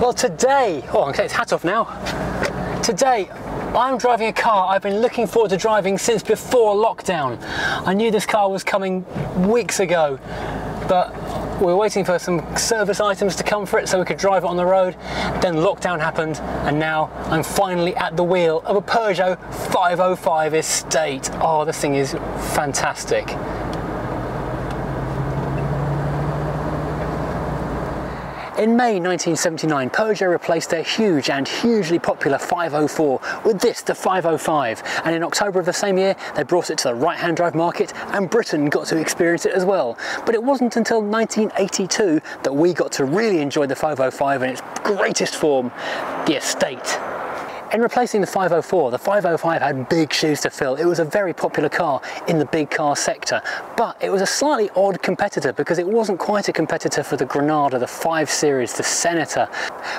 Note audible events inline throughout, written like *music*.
Well, today, oh, I'm his hat off now. Today, I'm driving a car I've been looking forward to driving since before lockdown. I knew this car was coming weeks ago, but we were waiting for some service items to come for it so we could drive it on the road. Then lockdown happened, and now I'm finally at the wheel of a Peugeot 505 Estate. Oh, this thing is fantastic. In May 1979, Peugeot replaced their huge and hugely popular 504 with this, the 505, and in October of the same year, they brought it to the right-hand drive market and Britain got to experience it as well. But it wasn't until 1982 that we got to really enjoy the 505 in its greatest form, the Estate. In replacing the 504, the 505 had big shoes to fill. It was a very popular car in the big car sector, but it was a slightly odd competitor because it wasn't quite a competitor for the Granada, the 5 Series, the Senator.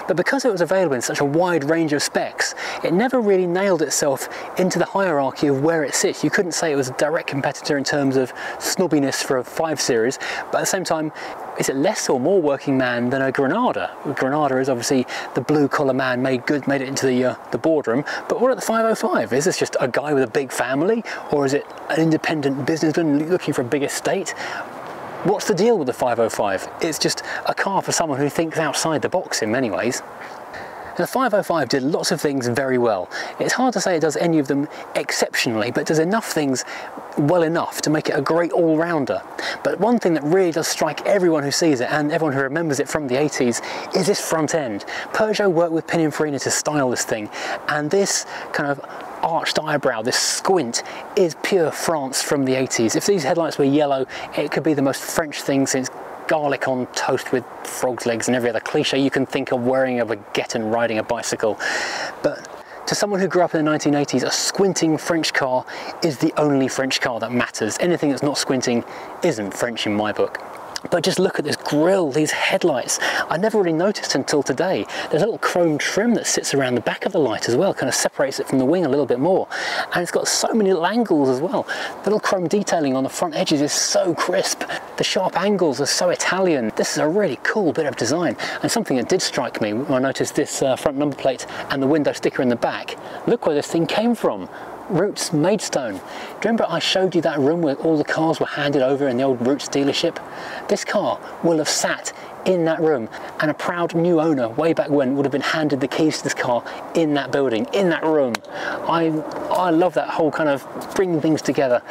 But because it was available in such a wide range of specs, it never really nailed itself into the hierarchy of where it sits. You couldn't say it was a direct competitor in terms of snobbiness for a 5 Series, but at the same time, is it less or more working man than a Granada? Granada is obviously the blue collar man made good, made it into the, uh, the boardroom. But what at the 505? Is this just a guy with a big family or is it an independent businessman looking for a big estate? What's the deal with the 505? It's just a car for someone who thinks outside the box in many ways. The 505 did lots of things very well. It's hard to say it does any of them exceptionally, but does enough things well enough to make it a great all-rounder. But one thing that really does strike everyone who sees it, and everyone who remembers it from the 80s, is this front end. Peugeot worked with Pininfarina to style this thing, and this kind of arched eyebrow, this squint, is pure France from the 80s. If these headlights were yellow, it could be the most French thing since garlic on toast with frog's legs and every other cliche you can think of wearing a baguette and riding a bicycle. But to someone who grew up in the 1980s, a squinting French car is the only French car that matters. Anything that's not squinting isn't French in my book. But just look at this grille, these headlights. I never really noticed until today. There's a little chrome trim that sits around the back of the light as well, kind of separates it from the wing a little bit more. And it's got so many little angles as well. The little chrome detailing on the front edges is so crisp. The sharp angles are so Italian. This is a really cool bit of design. And something that did strike me when I noticed this uh, front number plate and the window sticker in the back. Look where this thing came from. Rootes Maidstone. Do you remember I showed you that room where all the cars were handed over in the old Rootes dealership? This car will have sat in that room and a proud new owner way back when would have been handed the keys to this car in that building, in that room. I, I love that whole kind of bringing things together.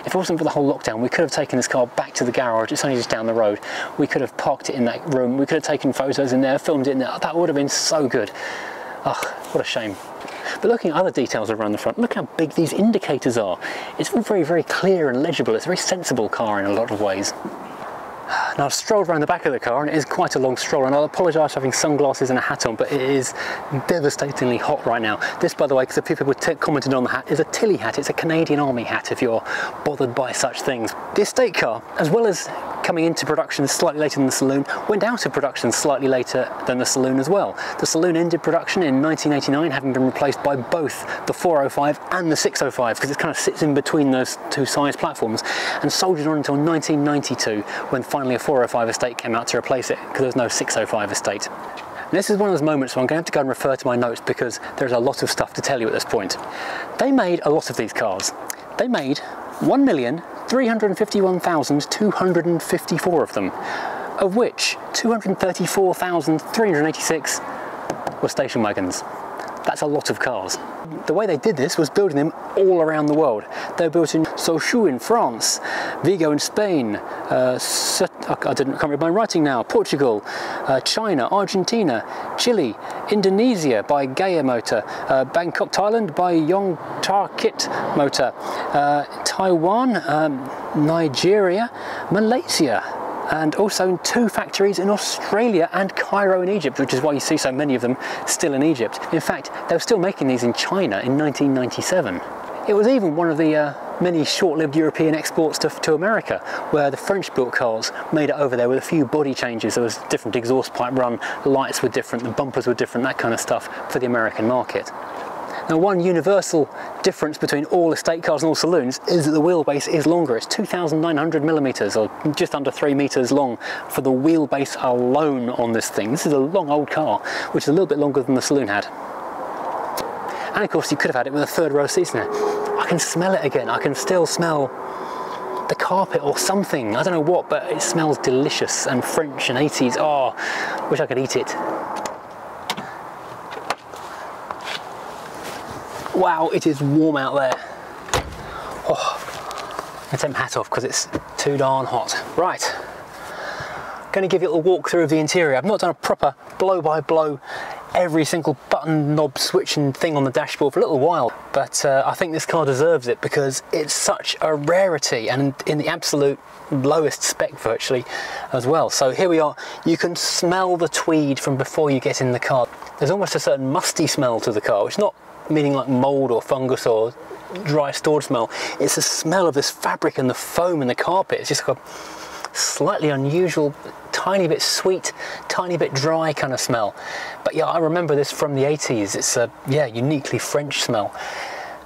If it wasn't for the whole lockdown, we could have taken this car back to the garage, it's only just down the road. We could have parked it in that room, we could have taken photos in there, filmed it in there, that would have been so good. Oh, what a shame. But looking at other details around the front, look how big these indicators are. It's very, very clear and legible. It's a very sensible car in a lot of ways. *sighs* Now I've strolled around the back of the car and it is quite a long stroll and I'll apologise for having sunglasses and a hat on but it is devastatingly hot right now. This by the way, because the people who commented on the hat, is a Tilley hat. It's a Canadian Army hat if you're bothered by such things. The estate car, as well as coming into production slightly later than the saloon, went out of production slightly later than the saloon as well. The saloon ended production in 1989 having been replaced by both the 405 and the 605 because it kind of sits in between those two size platforms and soldiered on until 1992 when finally a 405 estate came out to replace it because there was no 605 estate. This is one of those moments where I'm going to have to go and refer to my notes because there's a lot of stuff to tell you at this point. They made a lot of these cars. They made 1,351,254 of them, of which 234,386 were station wagons. That's a lot of cars. The way they did this was building them all around the world. They built in Sochaux in France, Vigo in Spain, uh, I didn't can't read my writing now, Portugal, uh, China, Argentina, Chile, Indonesia by Gaya Motor, uh, Bangkok, Thailand by Yontrakit Motor, uh, Taiwan, um, Nigeria, Malaysia, and also in two factories in Australia and Cairo in Egypt, which is why you see so many of them still in Egypt. In fact, they were still making these in China in 1997. It was even one of the uh, many short-lived European exports to, to, America, where the French-built cars made it over there with a few body changes. There was different exhaust pipe run, lights were different, the bumpers were different, that kind of stuff for the American market. Now one universal difference between all estate cars and all saloons is that the wheelbase is longer. It's 2,900 millimeters or just under three meters long for the wheelbase alone on this thing. This is a long old car, which is a little bit longer than the saloon had. And of course you could have had it with a third row seat in it. I can smell it again. I can still smell the carpet or something. I don't know what, but it smells delicious and French and 80s. Oh, ah, wish I could eat it. Wow, it is warm out there. Oh, I take my hat off because it's too darn hot. Right, going to give you a little walkthrough of the interior. I've not done a proper blow by blow every single button, knob, switch and thing on the dashboard for a little while, but uh, I think this car deserves it because it's such a rarity and in the absolute lowest spec virtually as well. So here we are, you can smell the tweed from before you get in the car. There's almost a certain musty smell to the car, which is not meaning like mold or fungus or dry stored smell. It's the smell of this fabric and the foam and the carpet. It's just like a slightly unusual, tiny bit sweet, tiny bit dry kind of smell. But yeah, I remember this from the 80s. It's a, yeah, uniquely French smell.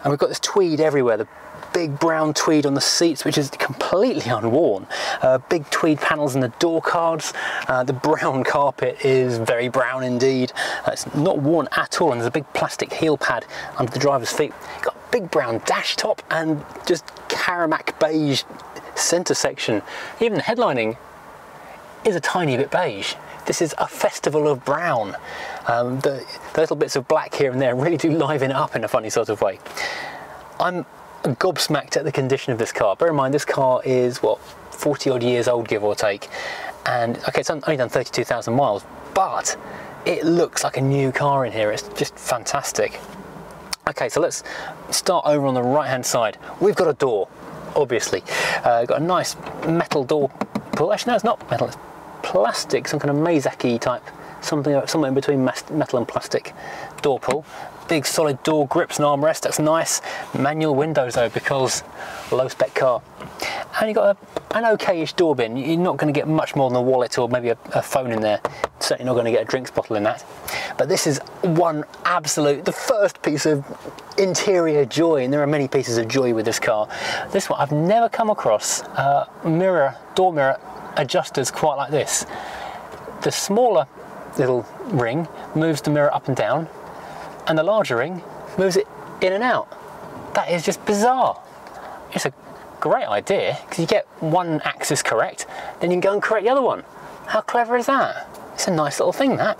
And we've got this tweed everywhere. The big brown tweed on the seats, which is completely unworn. Uh, big tweed panels in the door cards. Uh, the brown *laughs* carpet is very brown indeed. Uh, it's not worn at all, and there's a big plastic heel pad under the driver's feet. Got a big brown dash top and just Caramac beige centre section. Even the headlining is a tiny bit beige. This is a festival of brown. Um, the, the little bits of black here and there really do liven it up in a funny sort of way. I'm gobsmacked at the condition of this car. Bear in mind, this car is, what, 40 odd years old, give or take. And, okay, it's only done 32,000 miles, but it looks like a new car in here. It's just fantastic. Okay, so let's start over on the right-hand side. We've got a door, obviously. Uh, got a nice metal door pull. Actually, no, it's not metal, it's plastic, some kind of Mazaki type, something somewhere in between metal and plastic door pull big solid door grips and armrest, that's nice. Manual windows though, because low spec car. And you've got a, an okay-ish door bin. You're not going to get much more than a wallet or maybe a, a phone in there. Certainly not going to get a drinks bottle in that. But this is one absolute, the first piece of interior joy, and there are many pieces of joy with this car. This one, I've never come across a mirror, door mirror adjusters quite like this. The smaller little ring moves the mirror up and down and the larger ring moves it in and out. That is just bizarre. It's a great idea because you get one axis correct, then you can go and correct the other one. How clever is that? It's a nice little thing that.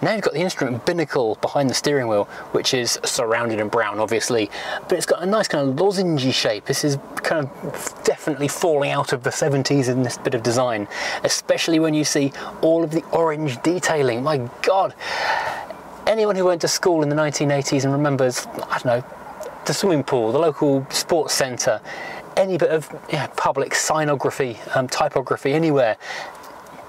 Now you've got the instrument binnacle behind the steering wheel, which is surrounded in brown, obviously, but it's got a nice kind of lozengey shape. This is kind of definitely falling out of the 70s in this bit of design, especially when you see all of the orange detailing. My God, anyone who went to school in the 1980s and remembers, I don't know, the swimming pool, the local sports centre, any bit of public signography, um, typography, anywhere,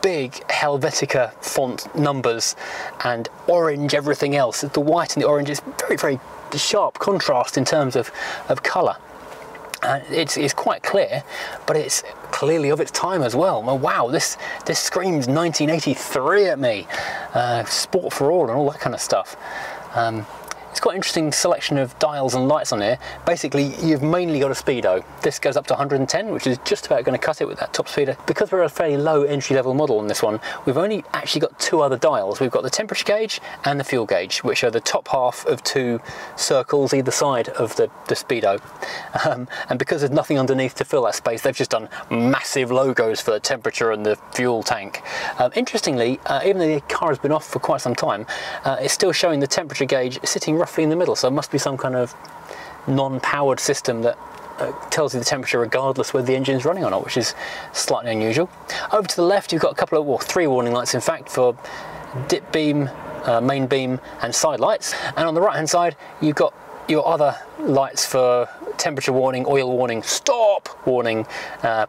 big Helvetica font numbers and orange everything else. The white and the orange is very, very sharp contrast in terms of, of colour. Uh, it's, it's quite clear, but it's clearly of its time as well. well wow, this, this screams 1983 at me. Uh, sport for all and all that kind of stuff. Um, it's quite an interesting selection of dials and lights on here. Basically, you've mainly got a speedo. This goes up to 110, which is just about going to cut it with that top speeder. Because we're a fairly low entry level model on this one, we've only actually got two other dials. We've got the temperature gauge and the fuel gauge, which are the top half of two circles either side of the, the speedo. *laughs* Um, and because there's nothing underneath to fill that space, they've just done massive logos for the temperature and the fuel tank. Um, interestingly, uh, even though the car has been off for quite some time, uh, it's still showing the temperature gauge sitting roughly in the middle, so it must be some kind of non-powered system that uh, tells you the temperature regardless whether the engine's running or not, which is slightly unusual. Over to the left, you've got a couple of, well, three warning lights in fact, for dip beam, uh, main beam, and side lights. And on the right hand side, you've got your other lights for temperature warning, oil warning, stop warning, uh,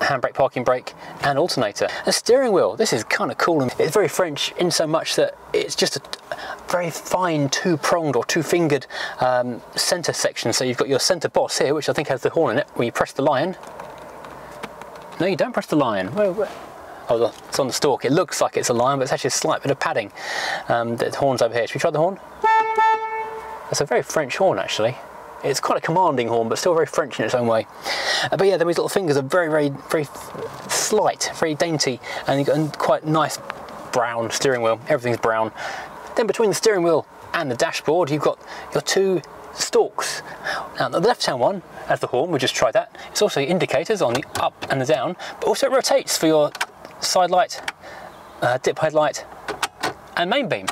handbrake, parking brake, and alternator. A steering wheel, this is kind of cool. It's very French in so much that it's just a very fine two-pronged or two-fingered um, center section. So you've got your center boss here, which I think has the horn in it. When you press the lion, no, you don't press the lion. Oh, it's on the stalk. It looks like it's a lion, but it's actually a slight bit of padding. Um, the horn's over here. Should we try the horn? That's a very French horn actually. It's quite a commanding horn, but still very French in its own way. Uh, but yeah, then these little fingers are very, very, very slight, very dainty, and you've got a quite nice brown steering wheel. Everything's brown. Then between the steering wheel and the dashboard, you've got your two stalks. Now the left-hand one has the horn, we just tried that. It's also indicators on the up and the down, but also it rotates for your side light, uh, dip headlight, and main beam.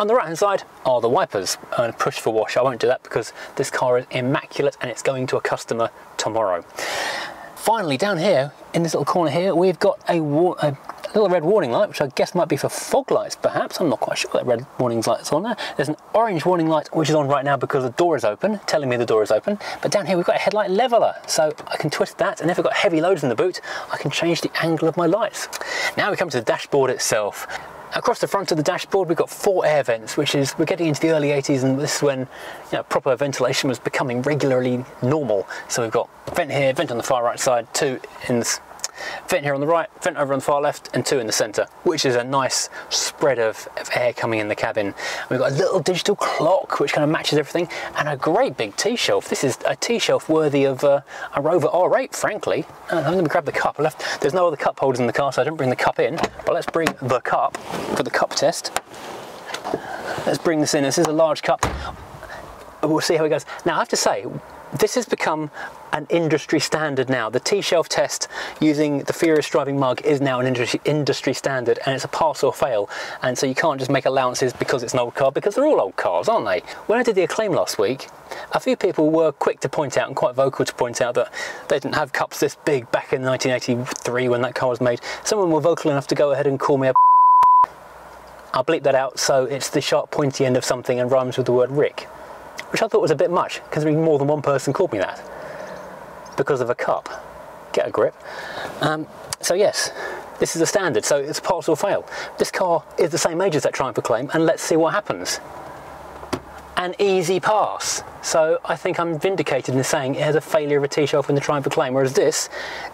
On the right hand side are the wipers and push for wash. I won't do that because this car is immaculate and it's going to a customer tomorrow. Finally down here in this little corner here we've got a, a little red warning light which I guess might be for fog lights perhaps. I'm not quite sure that red warning light is on there. There's an orange warning light which is on right now because the door is open telling me the door is open but down here we've got a headlight leveler so I can twist that and if I've got heavy loads in the boot I can change the angle of my lights. Now we come to the dashboard itself. Across the front of the dashboard we've got four air vents which is we're getting into the early 80s and this is when you know, proper ventilation was becoming regularly normal. So we've got vent here, vent on the far right side, two in the vent here on the right, vent over on the far left, and two in the centre, which is a nice spread of, of air coming in the cabin. We've got a little digital clock which kind of matches everything, and a great big T-shelf. This is a T-shelf worthy of uh, a Rover R8, frankly. Uh, let me grab the cup. Left, there's no other cup holders in the car, so I didn't bring the cup in, but let's bring the cup for the cup test. Let's bring this in. This is a large cup. We'll see how it goes. Now, I have to say, this has become an industry standard now. The T-shelf test using the Furious Driving mug is now an industry, industry standard and it's a pass or fail. And so you can't just make allowances because it's an old car because they're all old cars, aren't they? When I did the acclaim last week, a few people were quick to point out and quite vocal to point out that they didn't have cups this big back in 1983 when that car was made. Someone were vocal enough to go ahead and call me a *laughs* I'll bleep that out so it's the sharp pointy end of something and rhymes with the word Rick. Which I thought was a bit much, considering more than one person called me that because of a cup. Get a grip. Um, so yes, this is a standard, so it's pass or fail. This car is the same age as that Triumph Acclaim, and let's see what happens. An easy pass. So I think I'm vindicated in saying it has a failure of a T-shelf in the Triumph Acclaim, whereas this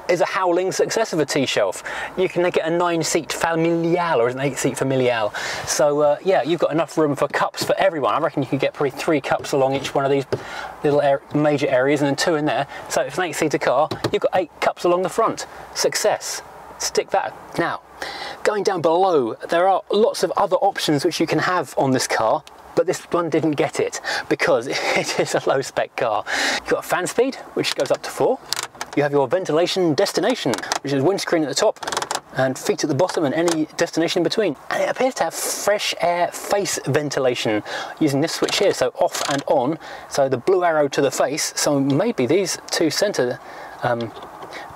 is a howling success of a T-shelf. You can get a nine-seat Familiale or an eight-seat Familiale. So uh, yeah, you've got enough room for cups for everyone. I reckon you could get probably three cups along each one of these little major areas and then two in there. So if it's an eight-seater car, you've got eight cups along the front. Success. Stick that. Now, going down below, there are lots of other options which you can have on this car but this one didn't get it because *laughs* it is a low spec car. You've got fan speed, which goes up to four. You have your ventilation destination, which is windscreen at the top and feet at the bottom and any destination in between. And it appears to have fresh air face ventilation using this switch here, so off and on. So the blue arrow to the face, so maybe these two center um,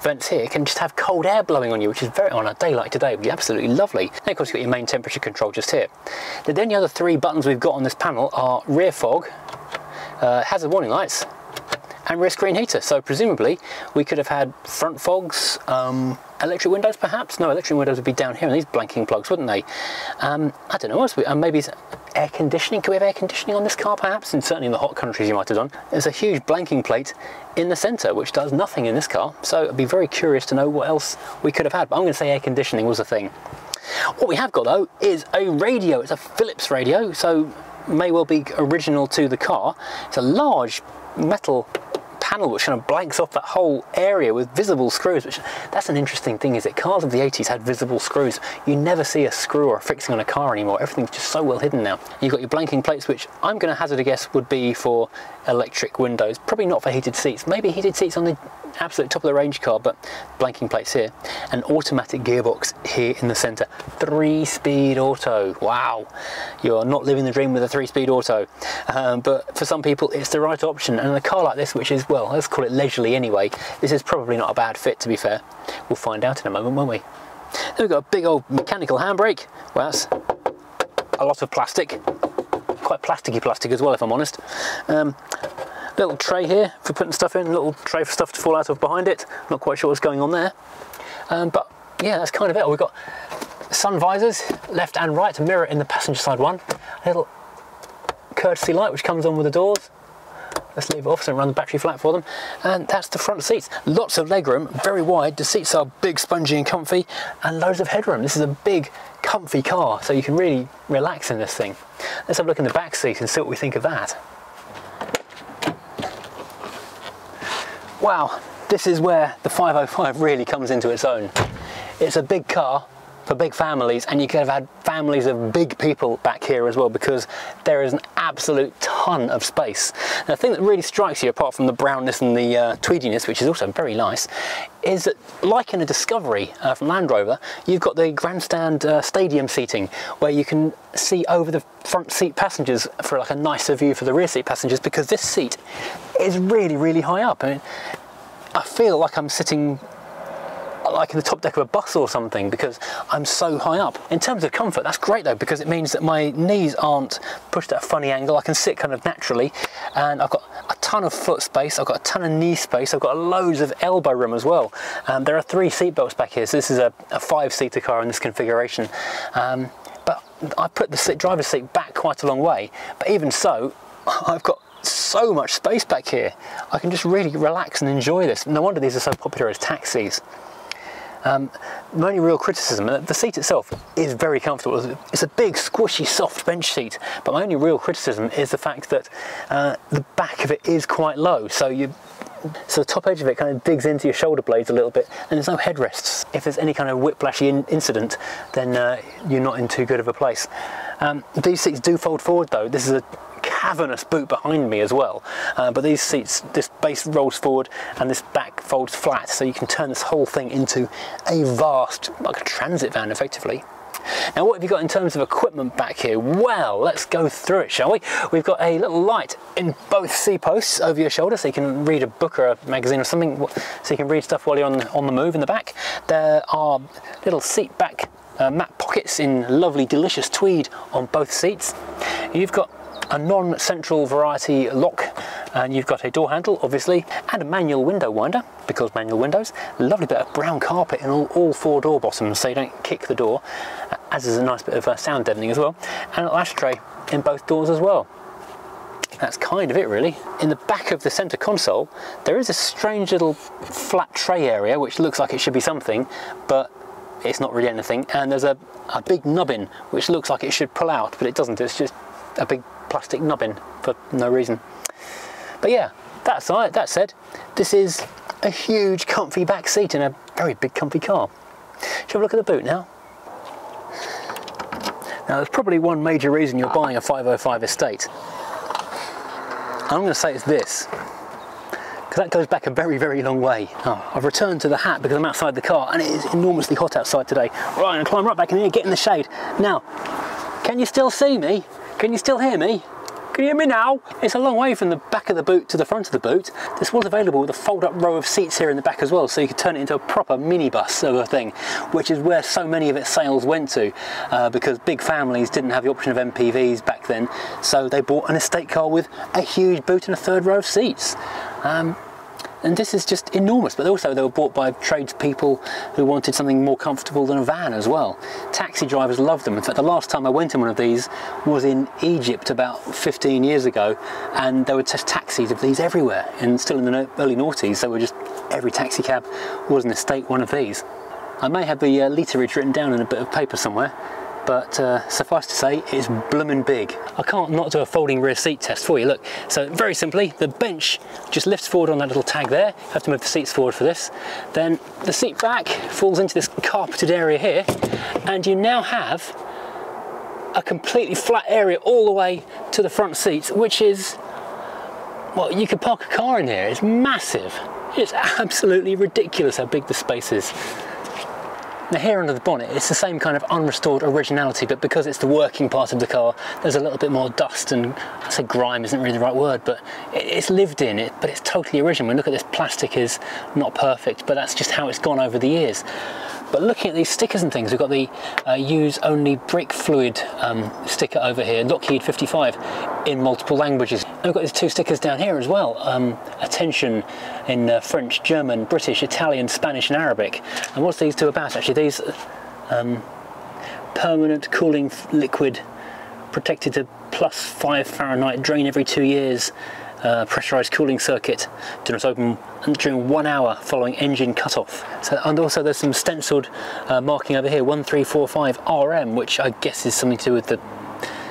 vents here can just have cold air blowing on you, which is very, on a day like today, would be absolutely lovely. And of course you've got your main temperature control just here. Then the other three buttons we've got on this panel are rear fog, uh, hazard warning lights, and rear screen heater. So presumably we could have had front fogs, um, electric windows perhaps? No, electric windows would be down here in these blanking plugs, wouldn't they? Um, I don't know, else? Um, maybe air conditioning. Could we have air conditioning on this car perhaps? And certainly in the hot countries you might have done. There's a huge blanking plate in the centre which does nothing in this car. So I'd be very curious to know what else we could have had. But I'm going to say air conditioning was a thing. What we have got though is a radio. It's a Philips radio, so may well be original to the car. It's a large metal panel which kind of blanks off that whole area with visible screws, which that's an interesting thing is that cars of the 80s had visible screws. You never see a screw or a fixing on a car anymore. Everything's just so well hidden now. You've got your blanking plates, which I'm going to hazard a guess would be for electric windows. Probably not for heated seats. Maybe heated seats on the absolute top of the range car, but blanking plates here. An automatic gearbox here in the center. Three speed auto. Wow. You're not living the dream with a three speed auto. Um, but for some people, it's the right option. And a car like this, which is, well, let's call it leisurely anyway, this is probably not a bad fit to be fair. We'll find out in a moment, won't we? Then we've got a big old mechanical handbrake. Well, that's a lot of plastic. Quite plasticky plastic as well, if I'm honest. Um, little tray here for putting stuff in, little tray for stuff to fall out of behind it. Not quite sure what's going on there. Um, but yeah, that's kind of it. We've got sun visors, left and right, a mirror in the passenger side one, a little courtesy light which comes on with the doors, leave it off so run the battery flat for them. And that's the front seats. Lots of legroom, very wide. The seats are big, spongy and comfy and loads of headroom. This is a big, comfy car, so you can really relax in this thing. Let's have a look in the back seat and see what we think of that. Wow, this is where the 505 really comes into its own. It's a big car for big families and you could have had families of big people back here as well because there is an absolute ton of space. The thing that really strikes you apart from the brownness and the uh, tweediness which is also very nice is that like in a Discovery uh, from Land Rover you've got the grandstand uh, stadium seating where you can see over the front seat passengers for like a nicer view for the rear seat passengers because this seat is really really high up. I mean, I feel like I'm sitting like in the top deck of a bus or something because I'm so high up. In terms of comfort, that's great though because it means that my knees aren't pushed at a funny angle. I can sit kind of naturally and I've got a ton of foot space, I've got a ton of knee space, I've got loads of elbow room as well. Um, there are three seat belts back here, so this is a, a five-seater car in this configuration. Um, but I put the driver's seat back quite a long way, but even so, *laughs* I've got so much space back here. I can just really relax and enjoy this. No wonder these are so popular as taxis. Um, my only real criticism, uh, the seat itself is very comfortable. It's a big, squishy, soft bench seat, but my only real criticism is the fact that uh, the back of it is quite low. So you so the top edge of it kind of digs into your shoulder blades a little bit and there's no headrests. If there's any kind of whiplashy in incident then uh, you're not in too good of a place. Um, these seats do fold forward though. This is a cavernous boot behind me as well. Uh, but these seats, this base rolls forward and this back folds flat, so you can turn this whole thing into a vast, like a transit van effectively. Now what have you got in terms of equipment back here? Well, let's go through it, shall we? We've got a little light in both seat posts over your shoulder so you can read a book or a magazine or something, so you can read stuff while you're on, on the move in the back. There are little seat back uh, mat pockets in lovely delicious tweed on both seats. You've got a non-central variety lock and you've got a door handle obviously and a manual window winder because manual windows lovely bit of brown carpet in all, all four door bottoms so you don't kick the door as is a nice bit of uh, sound deadening as well and an ashtray in both doors as well that's kind of it really. In the back of the center console, there is a strange little flat tray area which looks like it should be something, but it's not really anything. And there's a, a big nubbin which looks like it should pull out, but it doesn't. It's just a big plastic nubbin for no reason. But yeah, that's all right. That said, this is a huge comfy back seat in a very big comfy car. Shall we look at the boot now? Now there's probably one major reason you're buying a 505 estate. I'm going to say it's this, because that goes back a very, very long way. Oh, I've returned to the hat because I'm outside the car and it is enormously hot outside today. Right, I'm going to climb right back in here, get in the shade. Now, can you still see me? Can you still hear me? Can you hear me now? It's a long way from the back of the boot to the front of the boot. This was available with a fold-up row of seats here in the back as well, so you could turn it into a proper minibus sort of thing, which is where so many of its sales went to, uh, because big families didn't have the option of MPVs back then, so they bought an estate car with a huge boot and a third row of seats. Um, and this is just enormous but also they were bought by tradespeople who wanted something more comfortable than a van as well. Taxi drivers love them. In fact the last time i went in one of these was in egypt about 15 years ago and there were just taxis of these everywhere and still in the early noughties they were just every taxi cab was an estate one of these. I may have the uh, literage written down in a bit of paper somewhere but uh, suffice to say it's bloomin' big. I can't not do a folding rear seat test for you, look. So very simply, the bench just lifts forward on that little tag there, have to move the seats forward for this. Then the seat back falls into this carpeted area here, and you now have a completely flat area all the way to the front seats, which is, well, you could park a car in here, it's massive. It's absolutely ridiculous how big the space is. Now here under the bonnet, it's the same kind of unrestored originality, but because it's the working part of the car, there's a little bit more dust and I say grime isn't really the right word, but it's lived in it, but it's totally original. When look at this plastic is not perfect, but that's just how it's gone over the years. But looking at these stickers and things, we've got the uh, use only brake fluid um, sticker over here, Lockheed 55, in multiple languages. And we've got these two stickers down here as well, um, attention in uh, French, German, British, Italian, Spanish and Arabic. And what's these two about actually? These um, permanent cooling liquid protected to plus 5 Fahrenheit, drain every two years, uh, pressurized cooling circuit do not open during one hour following engine cutoff. So, and also there's some stenciled uh, marking over here, 1345 RM, which I guess is something to do with the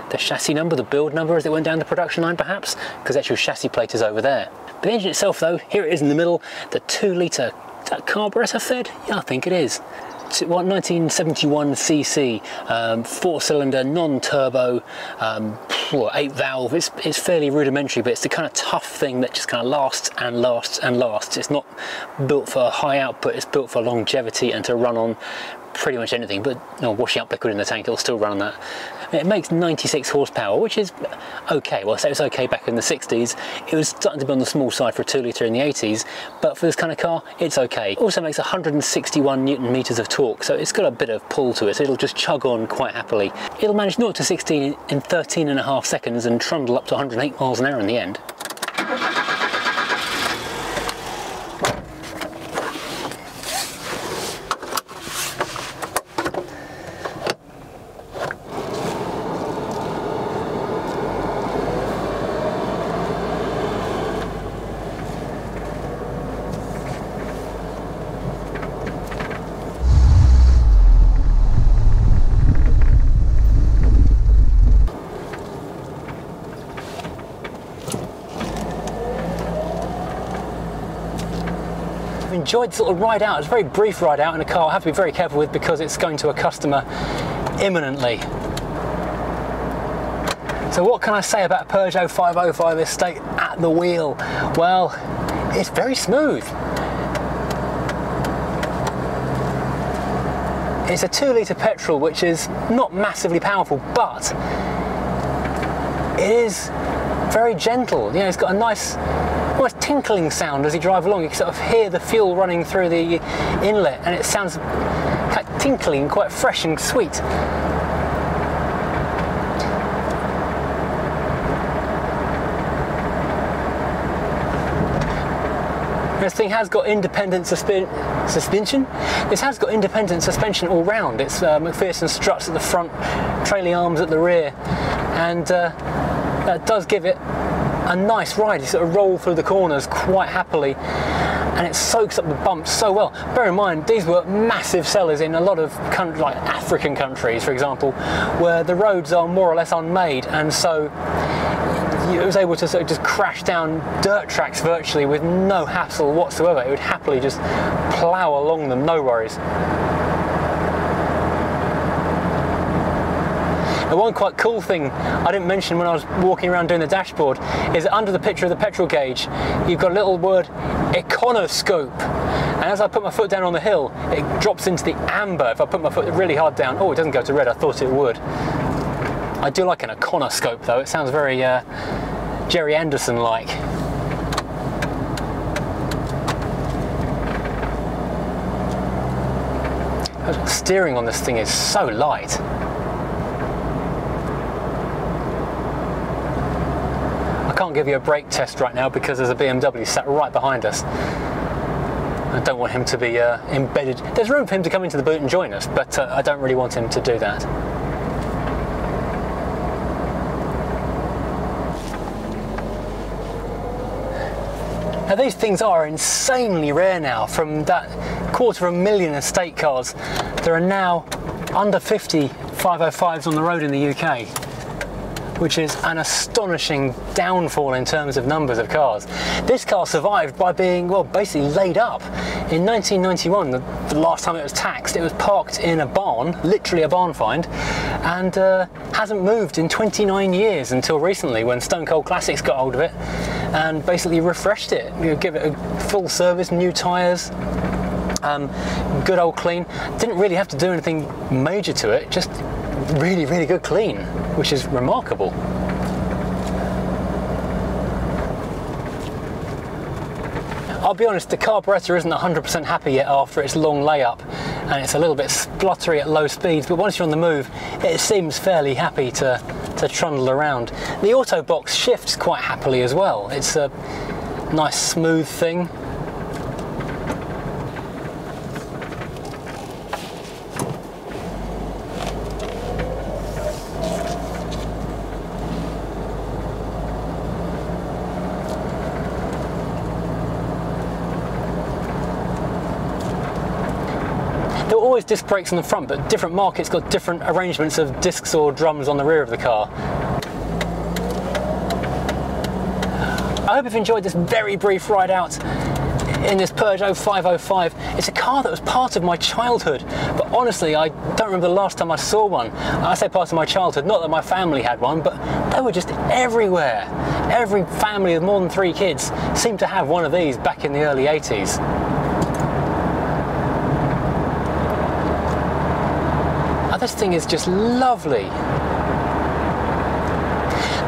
the chassis number, the build number as it went down the production line perhaps, because the actual chassis plate is over there. But the engine itself though, here it is in the middle, the 2 litre carburetor fed? Yeah, I think it is what 1971 cc, um, four cylinder, non-turbo, um, eight valve. It's, it's fairly rudimentary, but it's the kind of tough thing that just kind of lasts and lasts and lasts. It's not built for high output, it's built for longevity and to run on pretty much anything, but you know, washing up liquid in the tank, it'll still run on that. It makes 96 horsepower, which is okay. Well, I say it was okay back in the 60s. It was starting to be on the small side for a 2 litre in the 80s, but for this kind of car, it's okay. Also makes 161 newton meters of torque, so it's got a bit of pull to it, so it'll just chug on quite happily. It'll manage 0 to 16 in 13 and a half seconds and trundle up to 108 miles an hour in the end. Enjoyed this little ride out. It's a very brief ride out in a car I have to be very careful with because it's going to a customer imminently. So what can I say about Peugeot 505 Estate at the wheel? Well, it's very smooth. It's a 2 litre petrol which is not massively powerful but it is very gentle. You know, it's got a nice tinkling sound as you drive along. You can sort of hear the fuel running through the inlet and it sounds quite tinkling, quite fresh and sweet. This thing has got independent suspension. This has got independent suspension all round. It's uh, MacPherson struts at the front, trailing arms at the rear, and uh, that does give it a nice ride. You sort of roll through the corners quite happily and it soaks up the bumps so well. Bear in mind, these were massive sellers in a lot of countries, like African countries, for example, where the roads are more or less unmade, and so it was able to sort of just crash down dirt tracks virtually with no hassle whatsoever. It would happily just plough along them, no worries. And one quite cool thing I didn't mention when I was walking around doing the dashboard is that under the picture of the petrol gauge, you've got a little word Econoscope. And as I put my foot down on the hill, it drops into the amber. If I put my foot really hard down, oh, it doesn't go to red. I thought it would. I do like an Econoscope though. It sounds very uh, Gerry Anderson-like. steering on this thing is so light. Can't give you a brake test right now because there's a BMW sat right behind us. I don't want him to be uh, embedded. There's room for him to come into the boot and join us, but uh, I don't really want him to do that. Now these things are insanely rare now. From that quarter of a million estate cars, there are now under 50 505s on the road in the UK which is an astonishing downfall in terms of numbers of cars. This car survived by being, well, basically laid up. In 1991, the, last time it was taxed, it was parked in a barn, literally a barn find, and uh, hasn't moved in 29 years until recently when Stone Cold Classics got hold of it and basically refreshed it. You know, give it a full service, new tyres, um, good old clean. Didn't really have to do anything major to it, just really, really good clean, which is remarkable. I'll be honest, the carburetor isn't 100% happy yet after its long layup and it's a little bit spluttery at low speeds, but once you're on the move, it seems fairly happy to, to trundle around. The auto box shifts quite happily as well. It's a nice smooth thing. Disc brakes on the front, but different markets got different arrangements of discs or drums on the rear of the car. I hope you've enjoyed this very brief ride out in this Peugeot 505. It's a car that was part of my childhood, but honestly, I don't remember the last time I saw one. I say part of my childhood, not that my family had one, but they were just everywhere. Every family with more than three kids seemed to have one of these back in the early 80s. This thing is just lovely.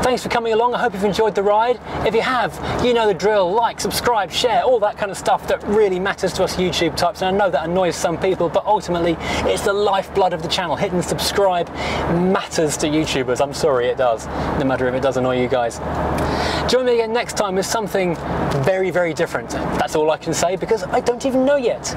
Thanks for coming along. I hope you've enjoyed the ride. If you have, you know the drill. Like, subscribe, share, all that kind of stuff that really matters to us YouTube types. And I know that annoys some people, but ultimately it's the lifeblood of the channel. Hitting subscribe matters to YouTubers. I'm sorry it does, no matter if it does annoy you guys. Join me again next time with something very, very different. That's all I can say because I don't even know yet.